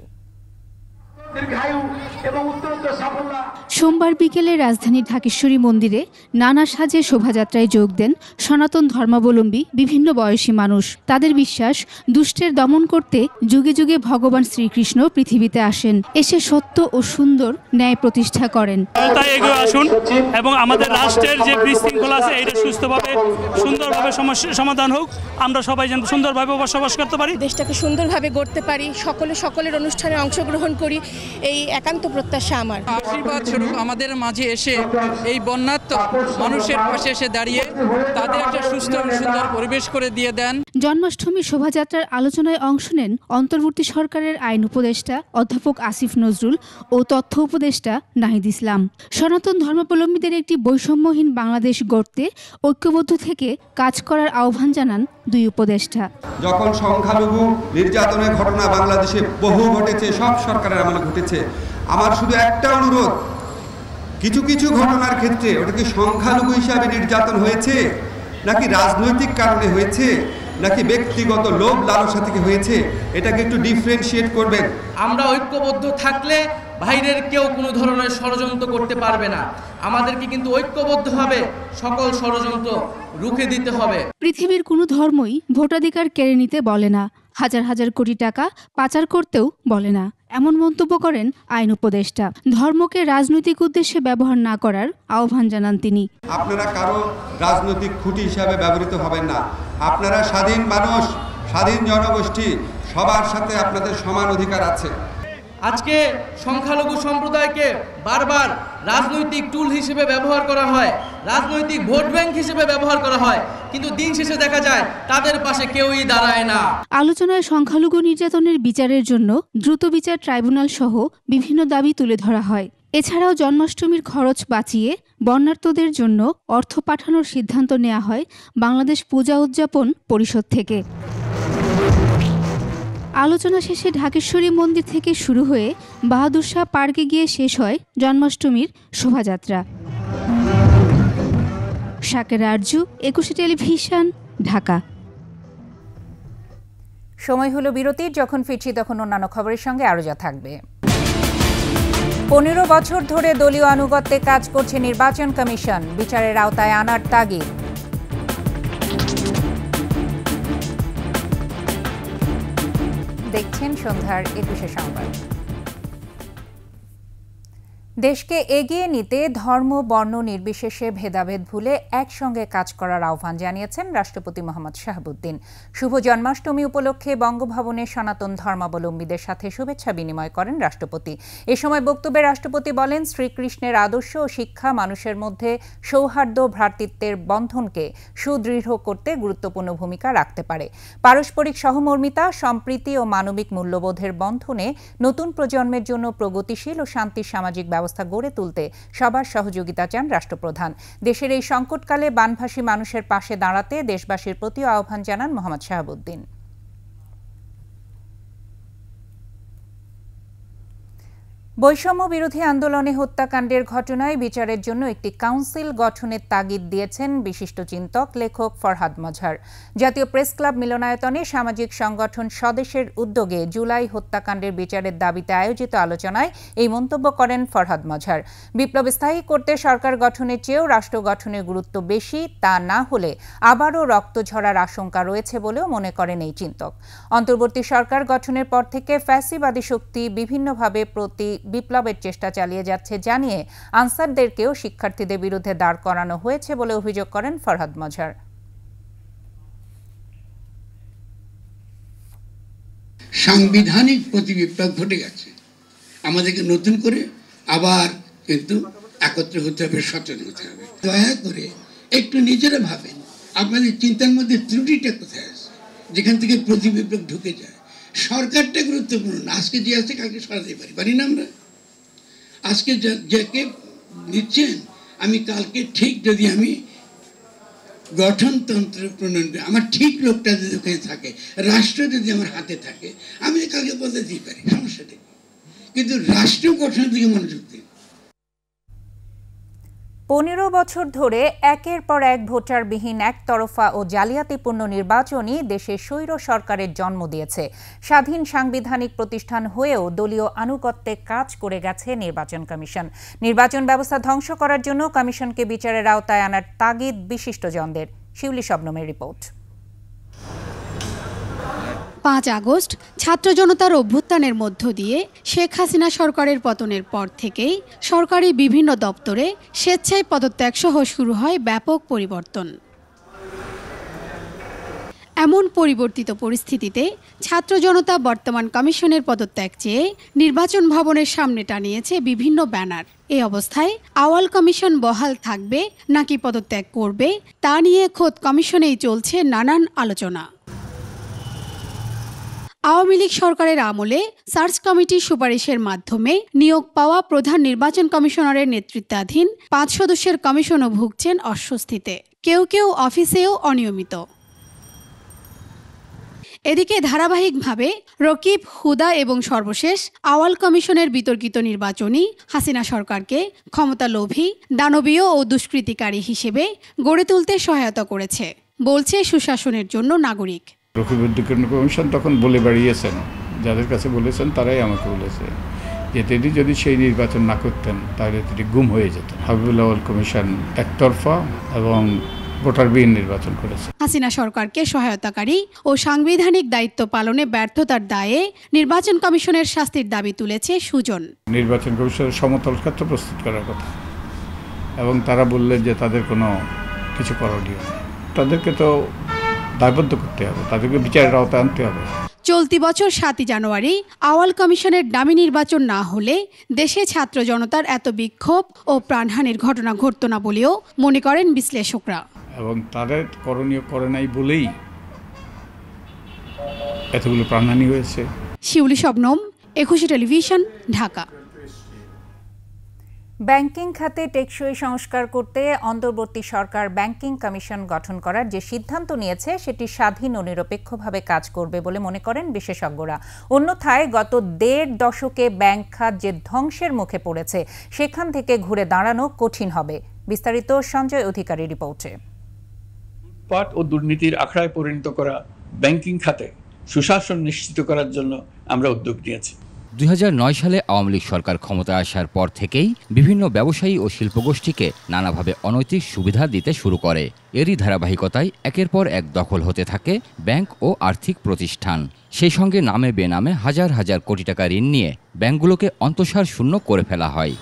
সোমবার বিকেলে রাজধানীর ঢাকেশ্বরী মন্দিরে নানা সাজে শোভাযাত্রায় যোগ দেন সনাতন ধর্মাবলম্বী বিভিন্ন বয়সী মানুষ। তাদের বিশ্বাস দুষ্টের দমন করতে যুগে যুগে ভগবান শ্রীকৃষ্ণ পৃথিবীতে আসেন। এসে সত্য ও সুন্দর ন্যায় প্রতিষ্ঠা করেন। তাই এগিয়ে আসুন এবং আমাদের রাষ্ট্রের যে বিশৃঙ্খলা আছে এটা সুস্থভাবে সুন্দরভাবে সমস্যা সমাধান হোক। আমরা সবাই যেন সুন্দরভাবে বসবাস করতে পারি। দেশটাকে সুন্দরভাবে গড়তে পারি। সকলে সকলের অনুষ্ঠানে অংশগ্রহণ করি। এই একান্ত প্রত্যাশা আমার। আশীর্বাদ স্বরূপ আমাদের মাঝে এসে এই বন্যাত্ম মানুষের পাশে এসে দাঁড়িয়ে তাদের একটা সুস্থ এবং সুন্দর পরিবেশ করে দিয়ে দেন। জন্মাষ্টমী শোভাযাত্রার আলোচনায় অংশ নেন অন্তর্বর্তী সরকারের আইন উপদেষ্টা অধ্যাপক আসিফ নজরুল ও তথ্য উপদেষ্টা নাহিদ ইসলাম। সনাতন ধর্মাবলম্বীদের একটি বৈষম্যহীন বাংলাদেশ গড়তে ঐক্যবদ্ধ থেকে কাজ করার আহ্বান জানান দুই উপদেষ্টা। যখন সংখ্যালঘু নির্যাতনের ঘটনা বাংলাদেশে বহু ঘটেছে সব সরকারের আমলে ঘটেছে। আমার শুধু একটা অনুরোধ কিছু কিছু ঘটনার ক্ষেত্রে ওটা কি সংখ্যালঘু হিসাবে নির্যাতন হয়েছে নাকি রাজনৈতিক কারণে হয়েছে নাকি ব্যক্তিগত লোভ লালসা থেকে হয়েছে এটাকে একটু ডিফারেন্সিয়েট করবেন। আমরা ঐক্যবদ্ধ থাকলে বাইরের কেউ কোনো ধরনের ষড়যন্ত্র করতে পারবে না। আমাদেরকে কিন্তু ঐক্যবদ্ধভাবে সকল ষড়যন্ত্র রুখে দিতে হবে। পৃথিবীর কোনো ধর্মই ভোটাধিকার কেড়ে নিতে বলে না। হাজার হাজার কোটি টাকা পাচার করতেও বলে না। এমন মন্তব্য করেন আইন উপদেষ্টা। ধর্মকে রাজনৈতিক উদ্দেশ্যে ব্যবহার না করার আহ্বান জানান তিনি। আপনারা কারও রাজনৈতিক খুঁটি হিসাবে ব্যবহৃত হবেন না। আপনারা স্বাধীন মানুষ, স্বাধীন জনগোষ্ঠী, সবার সাথে আপনাদের সমান অধিকার আছে। আজকে সংখ্যালঘু সম্প্রদায়কে বারবার রাজনৈতিক টুল হিসেবে ব্যবহার করা হয়, রাজনৈতিক ভোট ব্যাংক হিসেবে ব্যবহার করা হয়, কিন্তু দিন শেষে দেখা যায় তাদের পাশে কেউই দাঁড়ায় না। আলোচনায় সংখ্যালঘু নির্যাতনের বিচারের জন্য দ্রুত বিচার ট্রাইব্যুনাল সহ বিভিন্ন দাবি তুলে ধরা হয়। এছাড়াও জন্মাষ্টমীর খরচ বাঁচিয়ে বন্যার্তদের জন্য অর্থ পাঠানোর সিদ্ধান্ত নেওয়া হয় বাংলাদেশ পূজা উদযাপন পরিষদ থেকে। আলোচনা শেষে ঢাকেশ্বরী মন্দির থেকে শুরু হয়ে বাহাদুর শাহ পার্কে গিয়ে শেষ হয় জন্মাষ্টমীর শোভাযাত্রা। শাকের আরজু, একুশে টেলিভিশন, ঢাকা। সময় হলো বিরতির, যখন ফিরছি তখন অন্যান্য খবরের সঙ্গে আরও যা থাকবে। পনেরো বছর ধরে দলীয় আনুগত্যে কাজ করছে নির্বাচন কমিশন। বিচারের আওতায় আনার তাগিদ। দেখছেন সন্ধ্যার একুশে সংবাদ। দেশকে এগিয়ে নিতে ধর্ম, বর্ণ নির্বিশেষে ভেদাভেদ ভুলে একসঙ্গে কাজ করার আহ্বান জানিয়েছেন রাষ্ট্রপতি মোহাম্মদ শাহাবুদ্দিন। শুভ জন্মাষ্টমী উপলক্ষে বঙ্গভবনে সনাতন ধর্মাবলম্বীদের সাথে শুভেচ্ছা বিনিময় করেন রাষ্ট্রপতি। এ সময় বক্তব্যে রাষ্ট্রপতি বলেন, শ্রীকৃষ্ণের আদর্শ ও শিক্ষা মানুষের মধ্যে সৌহার্দ্য ভ্রাতৃত্বের বন্ধনকে সুদৃঢ় করতে গুরুত্বপূর্ণ ভূমিকা রাখতে পারে। পারস্পরিক সহমর্মিতা, সম্প্রীতি ও মানবিক মূল্যবোধের বন্ধনে নতুন প্রজন্মের জন্য প্রগতিশীল ও শান্তি সামাজিক ব্যবস্থা গড়ে তুলতে সবার সহযোগিতা চান রাষ্ট্রপ্রধান। দেশের এই সংকটকালে বানভাসী মানুষের পাশে দাঁড়াতে দেশবাসীর প্রতি আহ্বান জানান মোহাম্মদ শাহাবুদ্দিন। বৈষম্য বিরোধী আন্দোলনে হত্যাকাণ্ডের ঘটনায় বিচারের জন্য একটি কাউন্সিল গঠনের তাগিদ দিয়েছেন বিশিষ্ট চিন্তক লেখক ফরহাদ মজহার। জাতীয় প্রেস ক্লাব মিলনায়তনে সামাজিক সংগঠন স্বদেশের উদ্যোগে জুলাই হত্যাকাণ্ডের বিচারের দাবিতে আয়োজিত আলোচনায় এই মন্তব্য করেন ফরহাদ মজহার। বিপ্লব স্থায়ী করতে সরকার গঠনের চেয়েও রাষ্ট্র গঠনের গুরুত্ব বেশি, তা না হলে আবারও রক্ত ঝরার আশঙ্কা রয়েছে বলেও মনে করেন এই চিন্তক। অন্তর্বর্তী সরকার গঠনের পর থেকে ফ্যাসিবাদী শক্তি বিভিন্নভাবে প্রতি বিপ্লবের চেষ্টা চালিয়ে যাচ্ছে জানিয়ে আনসারদেরকেও শিক্ষার্থীদের বিরুদ্ধে দাঁড় করানো হয়েছে বলে অভিযোগ করেন ফরহাদ মজহার। সাংবিধানিক প্রতি বিপ্লব ঘটে গেছে। আমাদেরকে নতুন করে আবার কিন্তু একত্র হতে হবে, সচেতন হতে হবে। দয়া করে একটু নিজেরা ভাবেন, আপনাদের চিন্তার মধ্যে ত্রুটিটা কোথায় আছে? যেখান থেকে প্রতি বিপ্লব ঢুকে যায়। সরকারটা গুরুত্বপূর্ণ না। আজকে যে আছে কালকে সরাতে পারি। পারি না আমরা। আজকে যাকে নিচ্ছেন, আমি কালকে ঠিক যদি আমি গঠনতন্ত্র প্রণয়ন করি, আমার ঠিক লোকটা যদি ওখানে থাকে, রাষ্ট্র যদি আমার হাতে থাকে, আমি কালকে দিতে পারি, সমস্যাটা কিন্তু রাষ্ট্র গঠনের দিকে মনোযোগ দিই পনেরো বছর ধরে একের পর এক ভোটারবিহীন একতরফা ও জালিয়াতিপূর্ণ নির্বাচনই দেশে স্বৈর সরকারের জন্ম দিয়েছে। স্বাধীন সাংবিধানিক প্রতিষ্ঠান হয়েও দলীয় আনুগত্যে কাজ করে গেছে নির্বাচন কমিশন। নির্বাচন ব্যবস্থা ধ্বংস করার জন্য কমিশনকে বিচারের আওতায় আনার তাগিদ বিশিষ্টজনদের। শিউলি শবনমের রিপোর্ট। পাঁচ আগস্ট ছাত্র জনতার অভ্যুত্থানের মধ্য দিয়ে শেখ হাসিনা সরকারের পতনের পর থেকেই সরকারি বিভিন্ন দপ্তরে স্বেচ্ছায় পদত্যাগ সহ শুরু হয় ব্যাপক পরিবর্তন। এমন পরিবর্তিত পরিস্থিতিতে ছাত্র জনতা বর্তমান কমিশনের পদত্যাগ চেয়ে নির্বাচন ভবনের সামনে টানিয়েছে বিভিন্ন ব্যানার। এ অবস্থায় আওয়াল কমিশন বহাল থাকবে নাকি পদত্যাগ করবে তা নিয়ে খোদ কমিশনেই চলছে নানান আলোচনা। আওয়ামী লীগ সরকারের আমলে সার্চ কমিটির সুপারিশের মাধ্যমে নিয়োগ পাওয়া প্রধান নির্বাচন কমিশনারের নেতৃত্বাধীন পাঁচ সদস্যের কমিশনও ভুগছেন অস্বস্তিতে। কেউ কেউ অফিসেও অনিয়মিত। এদিকে ধারাবাহিকভাবে রকিব হুদা এবং সর্বশেষ আওয়াল কমিশনের বিতর্কিত নির্বাচনী হাসিনা সরকারকে ক্ষমতা লোভী দানবীয় ও দুষ্কৃতিকারী হিসেবে গড়ে তুলতে সহায়তা করেছে, বলছে সুশাসনের জন্য নাগরিক। রকিবুদ্দিন কমিশন তখন বলে বেরিয়েছেন যাদের কাছে বলেছেন তারাই আমাকে বলেছে যে তিনি যদি সেই নির্বাচন না করতেন তাহলে তিনি গুম হয়ে যেতেন। হাবিবুল্লাহ কমিশন একতরফা এবং ভোটারবিহীন নির্বাচন করেছে। হাসিনা সরকারকে সহায়তাকারী ও সাংবিধানিক দায়িত্ব পালনে ব্যর্থতার দায়ে নির্বাচন কমিশনের শাস্তির দাবি তুলেছে সুজন। নির্বাচন কমিশনের সমতল ক্ষেত্র প্রস্তুত করার কথা। এবং তারা বললেন যে তাদের কোনো কিছু করণীয় নেই। তাদেরকে তো দায়বদ্ধ করতে হবে তাদেরকে বিচারের আওতায় আনতে হবে। চলতি বছর সাতই জানুয়ারি আওয়াল কমিশনের ডামি নির্বাচন না হলে দেশে ছাত্র জনতার এত বিক্ষোভ ও প্রাণহানির ঘটনা ঘটত না বলেও মনে করেন বিশ্লেষকরা। এবং তাদের করণীয় করে নাই বলেই এতগুলো প্রাণহানি হয়েছে। শিউলি শবনম একুশে টেলিভিশন ঢাকা। ব্যাংকিং খাতে টেকসই সংস্কার করতে অন্তর্বর্তী সরকার ব্যাংকিং কমিশন গঠন করার যে সিদ্ধান্ত নিয়েছে, সেটি স্বাধীন ও নিরপেক্ষভাবে কাজ করবে বলে মনে করেন বিশেষজ্ঞরা। অন্যথায় গত দেড় দশকে ব্যাংক খাত যে ধ্বংসের মুখে পড়েছে, সেখান থেকে ঘুরে দাঁড়ানো কঠিন হবে। বিস্তারিত সঞ্জয় অধিকারী রিপোর্টে। পাট ও দুর্নীতির আখড়ায় পরিণত করা ব্যাংকিং খাতে সুশাসন নিশ্চিত করার জন্য আমরা উদ্যোগ নিয়েছি। দুই হাজার নয় সালে আওয়ামী লীগ সরকার ক্ষমতায় আসার পর থেকেই বিভিন্ন ব্যবসায়ী ও শিল্পগোষ্ঠীকে নানাভাবে অনৈতিক সুবিধা দিতে শুরু করে। এরই ধারাবাহিকতায় একের পর এক দখল হতে থাকে ব্যাংক ও আর্থিক প্রতিষ্ঠান। সেই সঙ্গে নামে বেনামে হাজার হাজার কোটি টাকা ঋণ নিয়ে ব্যাংকগুলোকে অন্তঃসার শূন্য করে ফেলা হয়।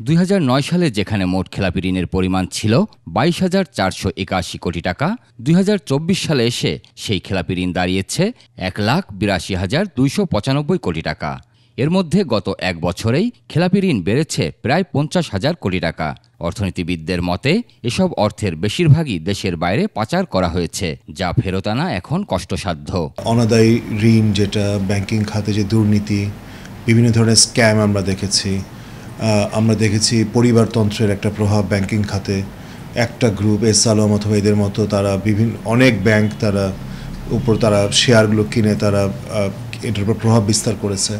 দুই হাজার নয় সালে যেখানে মোট খেলাপি ঋণের পরিমাণ ছিল বাইশ হাজার চারশো একাশি কোটি টাকা, দুই হাজার চব্বিশ সালে এসে সেই খেলাপি ঋণ দাঁড়িয়েছে এক লাখ বিরাশি হাজার দুইশো পঁচানব্বই কোটি টাকা। এর মধ্যে গত এক বছরেই খেলাপি ঋণ বেড়েছে প্রায় পঞ্চাশ হাজার কোটি টাকা। অর্থনীতিবিদদের মতে, এসব অর্থের বেশিরভাগই দেশের বাইরে পাচার করা হয়েছে, যা ফেরত আনা এখন কষ্টসাধ্য। অনাদায়ী ঋণ যেটা ব্যাংকিং খাতে যে দুর্নীতি, বিভিন্ন ধরনের স্ক্যাম আমরা দেখেছি আমরা দেখেছি পরিবারতন্ত্রের একটা প্রভাব ব্যাংকিং খাতে। একটা গ্রুপ এস আলম অথবা এদের মতো তারা বিভিন্ন অনেক ব্যাংক তারা উপর তারা শেয়ারগুলো কিনে তারা এটার উপর প্রভাব বিস্তার করেছে।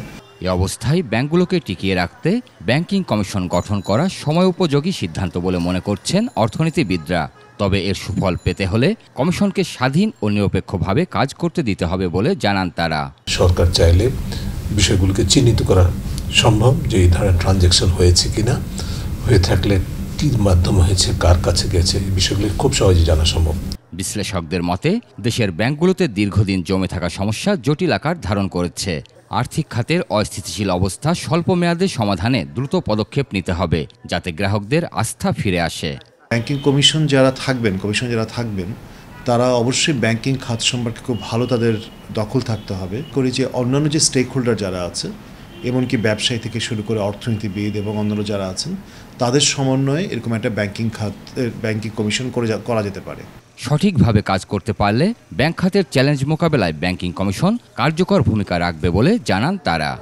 এ অবস্থায় ব্যাংকগুলোকে টিকিয়ে রাখতে ব্যাংকিং কমিশন গঠন করা সময় উপযোগী সিদ্ধান্ত বলে মনে করছেন অর্থনীতিবিদরা। তবে এর সুফল পেতে হলে কমিশনকে স্বাধীন ও নিরপেক্ষভাবে কাজ করতে দিতে হবে বলে জানান তারা। সরকার চাইলে বিষয়গুলোকে চিহ্নিত করা সম্ভব যে এই ধরনের ট্রানজ্যাকশন হয়েছে কিনা? হয়ে থাকলে কী মাধ্যম হয়েছে কার কাছে গেছে এই বিষয়গুলি খুব সহজে জানা সম্ভব। বিশ্লেষকদের মতে দেশের ব্যাংকগুলোতে দীর্ঘদিন জমে থাকা সমস্যা জটিল আকার ধারণ করেছে। আর্থিক খাতের অস্থিতিশীল অবস্থা স্বল্প মেয়াদে সমাধানে দ্রুত পদক্ষেপ নিতে হবে যাতে গ্রাহকদের আস্থা ফিরে আসে। ব্যাংকিং কমিশন যারা থাকবেন কমিশন যারা থাকবেন তারা অবশ্যই ব্যাংকিং খাত সম্পর্কে খুব ভালো তাদের দখল থাকতে হবে। করি যে অন্যান্য যে স্টেক হোল্ডার যারা আছে এমনকি ব্যবসায়ী থেকে শুরু করে অর্থনীতিবিদ এবং অন্যান্য যারা আছেন তাদের সমন্বয়ে এরকম একটা ব্যাংকিং খাত ব্যাংকিং কমিশন করে করা যেতে পারে। সঠিকভাবে কাজ করতে পারলে ব্যাংক খাতের চ্যালেঞ্জ মোকাবেলায় ব্যাংকিং কমিশন কার্যকর ভূমিকা রাখবে বলে জানান তারা।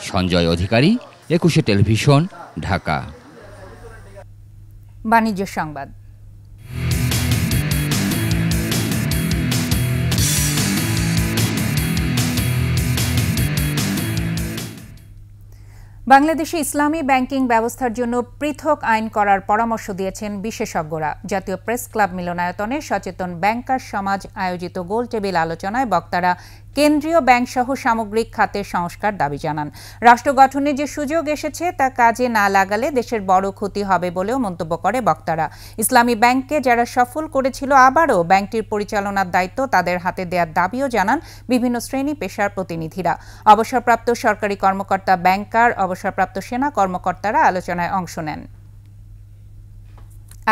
সঞ্জয় অধিকারী একুশে টেলিভিশন ঢাকা। বাণিজ্য সংবাদ। বাংলাদেশে ইসলামী ব্যাংকিং ব্যবস্থার জন্য পৃথক আইন করার পরামর্শ দিয়েছেন বিশেষজ্ঞরা। জাতীয় প্রেস ক্লাব মিলনায়তনে সচেতন ব্যাংকার সমাজ আয়োজিত গোল টেবিল আলোচনায় বক্তারা কেন্দ্রীয় ব্যাংক সহ সামগ্রিক খাতের সংস্কার দাবি জানান। রাষ্ট্র গঠনে যে সুযোগ এসেছে তা কাজে না লাগালে দেশের বড় ক্ষতি হবে বলেও মন্তব্য করে বক্তারা। ইসলামী ব্যাংককে যারা সফল করেছিল আবারও ব্যাংকটির পরিচালনার দায়িত্ব তাদের হাতে দেওয়ার দাবিও জানান বিভিন্ন শ্রেণি পেশার প্রতিনিধিরা। অবসরপ্রাপ্ত সরকারি কর্মকর্তা ব্যাংকার, অবসরপ্রাপ্ত সেনা কর্মকর্তারা আলোচনায় অংশ নেন।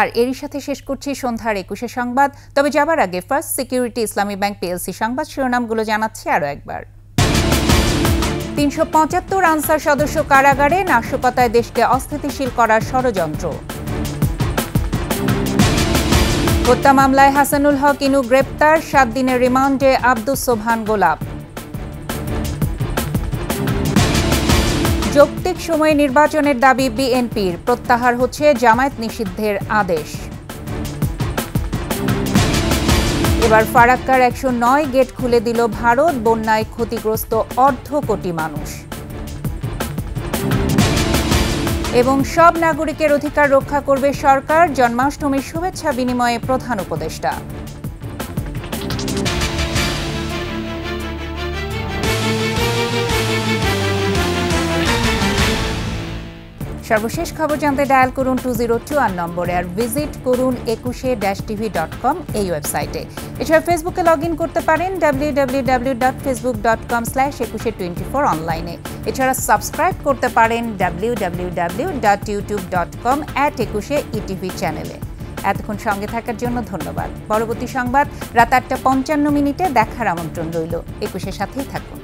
আর এরই সাথে শেষ করছি সন্ধ্যার একুশে সংবাদ। তবে যাবার আগে First Security Islami Bank PLC সংবাদ শিরোনামগুলো জানাচ্ছি আরও একবার। তিনশো পঁচাত্তর আনসার সদস্য কারাগারে নাশকতায় দেশকে অস্থিতিশীল করার ষড়যন্ত্র। হত্যা মামলায় হাসানুল হক, ইনু গ্রেপ্তার, সাত দিনের রিমান্ডে আব্দুস সোভান গোলাপ। যৌক্তিক সময়ে নির্বাচনের দাবি বিএনপির। প্রত্যাহার হচ্ছে জামায়াত নিষিদ্ধের আদেশ। এবার ফারাক্কার একশো নয় গেট খুলে দিল ভারত, বন্যায় ক্ষতিগ্রস্ত অর্ধ কোটি মানুষ। এবং সব নাগরিকের অধিকার রক্ষা করবে সরকার। জন্মাষ্টমীর শুভেচ্ছা বিনিময়ে প্রধান উপদেষ্টা। সর্বশেষ খবর জানতে ডায়াল করুন টু জিরো টু আর নম্বরে আর ভিজিট করুন একুশে ড্যাশ টিভি ডট কম এই ওয়েবসাইটে। এছাড়া ফেসবুকে লগ ইন করতে পারেন W W W dot Facebook dot com slash Ekushey twenty four অনলাইনে। এছাড়া সাবস্ক্রাইব করতে পারেন W W W dot YouTube dot com at Ekushey ETV চ্যানেলে। এতক্ষণ সঙ্গে থাকার জন্য ধন্যবাদ। পরবর্তী সংবাদ রাত আটটা পঞ্চান্ন মিনিটে দেখার আমন্ত্রণ রইল। একুশের সাথেই থাকুন।